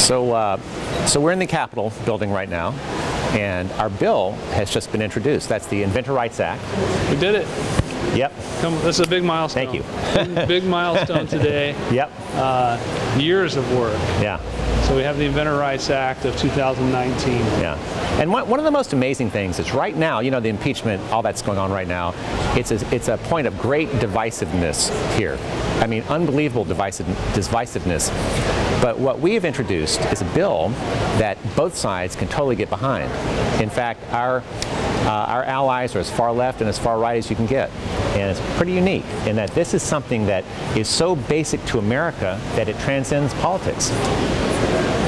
So, uh, so we're in the Capitol building right now, and our bill has just been introduced. That's the Inventor Rights Act. We did it. Yep. Come, this is a big milestone. Thank you. big milestone today. Yep. Uh, years of work. Yeah. So we have the Inventor Rights Act of 2019. Yeah. And one, one of the most amazing things is right now, you know, the impeachment, all that's going on right now, it's a, it's a point of great divisiveness here. I mean, unbelievable divisive, divisiveness. But what we have introduced is a bill that both sides can totally get behind. In fact, our uh, our allies are as far left and as far right as you can get. And it's pretty unique in that this is something that is so basic to America that it transcends politics.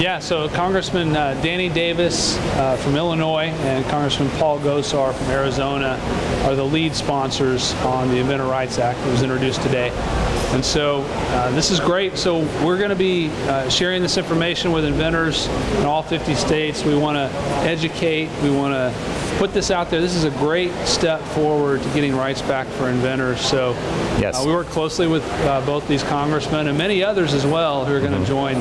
Yeah, so Congressman uh, Danny Davis uh, from Illinois and Congressman Paul Gosar from Arizona are the lead sponsors on the Inventor Rights Act that was introduced today. And so uh, this is great. So we're going to be uh, sharing this information with inventors in all 50 states. We want to educate. We want to put this out there. This is a great step forward to getting rights back for inventors. So yes. Uh, we work closely with uh, both these congressmen and many others as well who are going to mm -hmm. join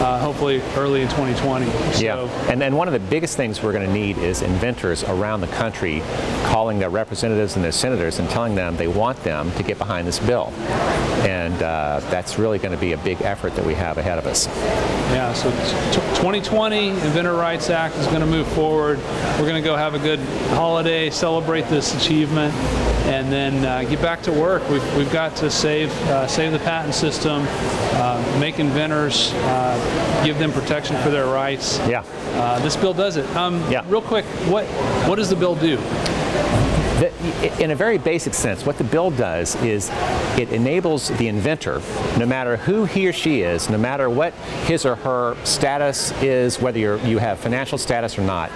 uh, hopefully early in 2020. So, yeah, and, then one of the biggest things we're going to need is inventors around the country calling their representatives and their senators and telling them they want them to get behind this bill. And uh, that's really going to be a big effort that we have ahead of us. Yeah, so 2020 Inventor Rights Act is going to move forward. We're going to go have a good holiday, celebrate this achievement, and then uh, get back to work. We've, we've got to save uh, save the patent system, uh, make inventors, uh, give them protection for their rights. Yeah. Uh, this bill does it. Um, yeah. Real quick, what what does the bill do? In a very basic sense, what the bill does is it enables the inventor, no matter who he or she is, no matter what his or her status is, whether you have financial status or not,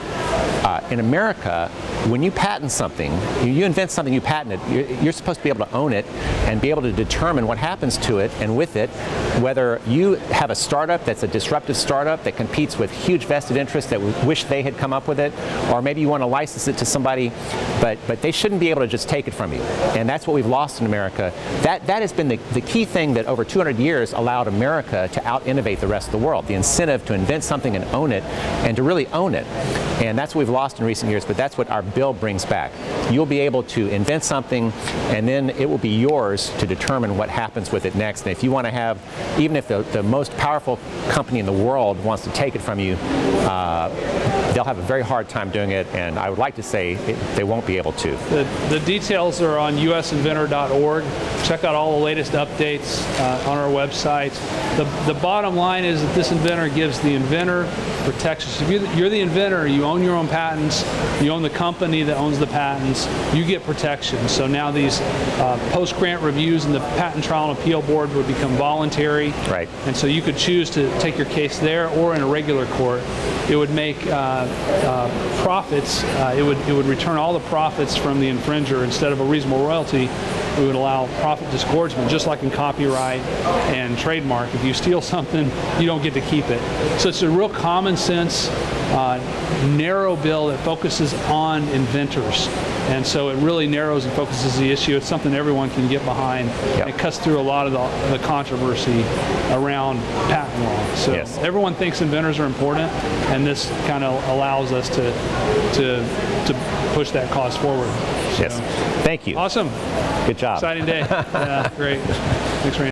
uh, in America, when you patent something, you invent something, you patent it, you're, you're, supposed to be able to own it and be able to determine what happens to it and with it, whether you have a startup that's a disruptive startup that competes with huge vested interests that wish they had come up with it, or maybe you want to license it to somebody, but, but they shouldn't be able to just take it from you. And that's what we've lost in America. That, that has been the, the key thing that over 200 years allowed America to out-innovate the rest of the world, the incentive to invent something and own it, and to really own it. And that's what we've lost in recent years, but that's what our bill brings back. You'll be able to invent something, and then it will be yours to determine what happens with it next. And if you want to have, even if the, the most powerful company in the world wants to take it from you, uh, they'll have a very hard time doing it, and I would like to say it, they won't be able to. The, the details are on usinventor.org. Check out all the latest updates uh, on our website. The, the bottom line is that this inventor gives the inventor protection. If you're the, you're the inventor, you own your own patents, you own the company that owns the patents, you get protection. So now these uh, post-grant reviews and the Patent Trial and Appeal Board would become voluntary. Right. And so you could choose to take your case there or in a regular court. It would make uh, uh, profits, uh, it, would, it would return all the profits from the infringer instead of a reasonable royalty we would allow profit disgorgement, just like in copyright and trademark. If you steal something, you don't get to keep it. So it's a real common sense, uh, narrow bill that focuses on inventors. And so it really narrows and focuses the issue. It's something everyone can get behind. Yep. It cuts through a lot of the, the controversy around patent law. So yes. everyone thinks inventors are important, and this kind of allows us to, to, to push that cause forward. So, yes. Thank you. Awesome. Good job. Exciting day. yeah, great. Thanks, Randy.